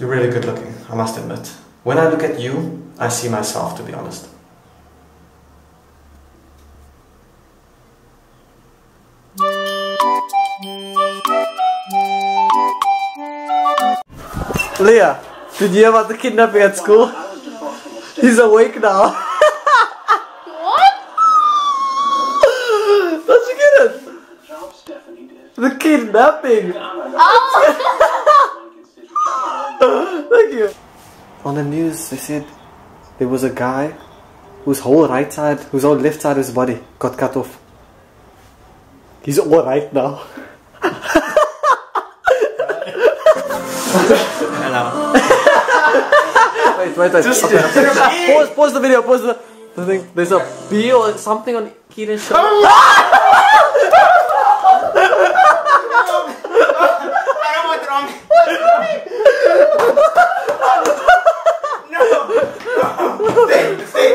You're really good looking, I must admit. When I look at you, I see myself, to be honest. Leah, did you hear about the kidnapping at school? He's awake now. What? Don't you get it? The kidnapping. Oh! Thank you. On the news, they said there was a guy whose whole right side, whose whole left side of his body got cut off. He's all right now. wait, wait, wait. Okay, okay. Pause, pause the video. Pause the, the thing. There's a bee or something on Keenan's shoulder. Oh, I don't want wrong. no. Stay, stay.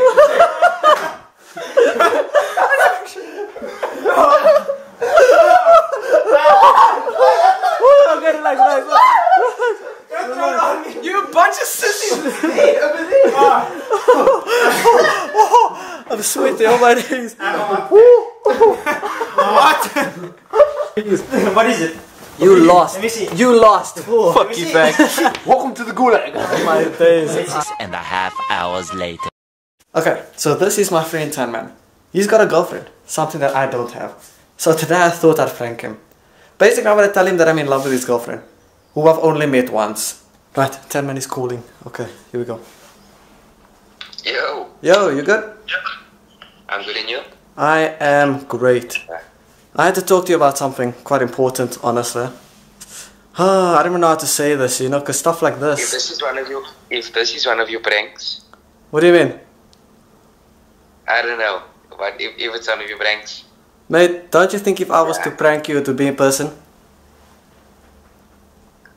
okay, relax, relax. Don't throw it on me. You a bunch of sissies. Stay over there. I'm sweating on my knees. What? what is it? You lost. Let me see. You lost. Fuck you back. Welcome to the gulag. my days. Six and a half hours later. Okay, so this is my friend Tan Man. He's got a girlfriend, something that I don't have. So today I thought I'd prank him. Basically, I'm gonna tell him that I'm in love with his girlfriend, who I've only met once. Right, Tan Man is calling. Okay, here we go. Yo, Yo, you good? I'm good and you? I am great. I had to talk to you about something quite important, honestly. Ah, I don't even know how to say this, you know, because stuff like this. If this. is one of your, if this is one of your pranks, What do you mean? I don't know. But if, if it's one of your pranks, Mate, don't you think if I was to prank you, it would be in person?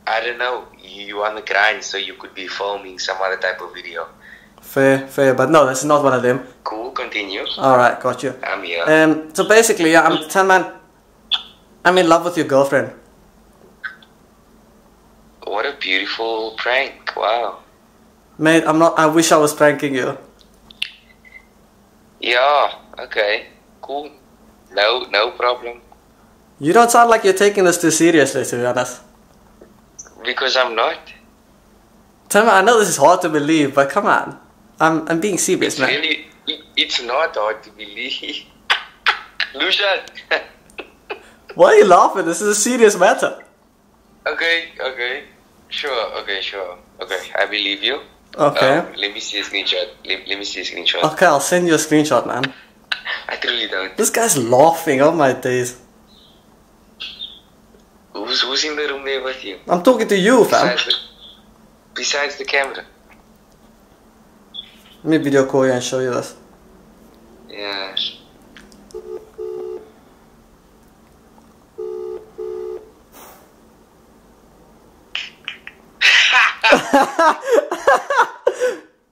I don't know. You, you on the grind, so you could be filming some other type of video. Fair, fair, but no, that's not one of them. Cool, continue. Alright, got you. I'm here. Um, so basically, yeah, I'm Tan Man. I'm in love with your girlfriend. what a beautiful prank! Wow. Mate, I'm not. I wish I was pranking you. Yeah. Okay. Cool. No, no problem. You don't sound like you're taking this too seriously, to be honest. Because I'm not. Tan Man, I know this is hard to believe, but come on. I'm, I'm being serious, It's man. really, it, it's not hard to believe. Lucian. Why are you laughing? This is a serious matter. okay. Okay. Sure. Okay. Sure. Okay. I believe you. Okay. Um, let me see a screenshot. Let, let me see a screenshot. Okay, I'll send you a screenshot, man. I truly don't. This guy's laughing. Oh my days. Who's, who's in the room there with you? I'm talking to you, fam. Besides the, besides the camera. Let me video call you and show you this. Yeah.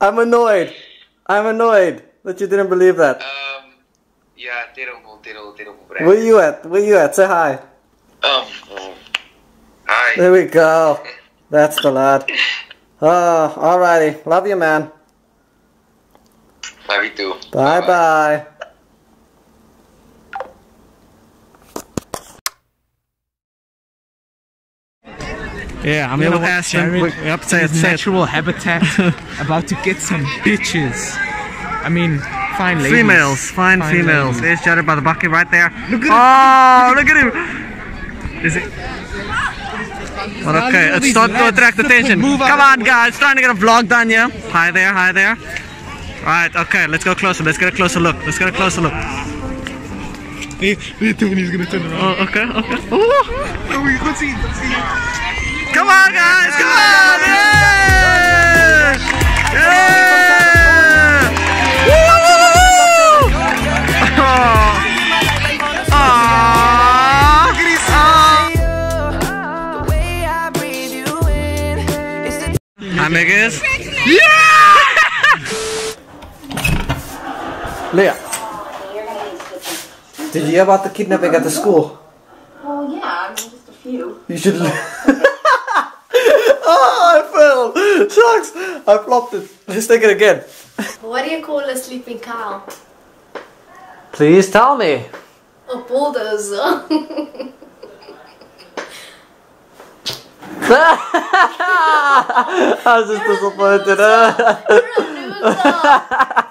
I'm annoyed. I'm annoyed that you didn't believe that. Um. Yeah. Terrible. Terrible. Terrible. Brand. Where you at? Where you at? Say hi. Um. oh. Hi. There we go. That's the lad. Oh, alrighty. Love you, man. Love you too. Bye bye. Yeah, I'm gonna ask him. Yep, say it, say it. natural habitat about to get some bitches. I mean, fine ladies. Females, fine, Fine females. ladies. There's Jared by the bucket right there. Look at oh, look at him. Is it? Well, okay, it's starting to attract attention. Come on, guys, trying to get a vlog done here. Hi there, hi there. Right, okay, let's go closer. Let's get a closer look. Let's get a closer look. Hey, hey, Tony's gonna turn around. Oh, okay, okay. Ooh. Oh, we can see, let's see. Come on, guys! Come on! Yeah! Yeah! Woo! Oh. Aw. Hi, niggas. Yeah! Leah, did you hear about the kidnapping at the school? Well, yeah, I mean, just a few. You should. oh, I fell. Shucks! I flopped it. Let's take it again. What do you call a sleeping cow? Please tell me. A bulldozer. I was just disappointed. You're a loser.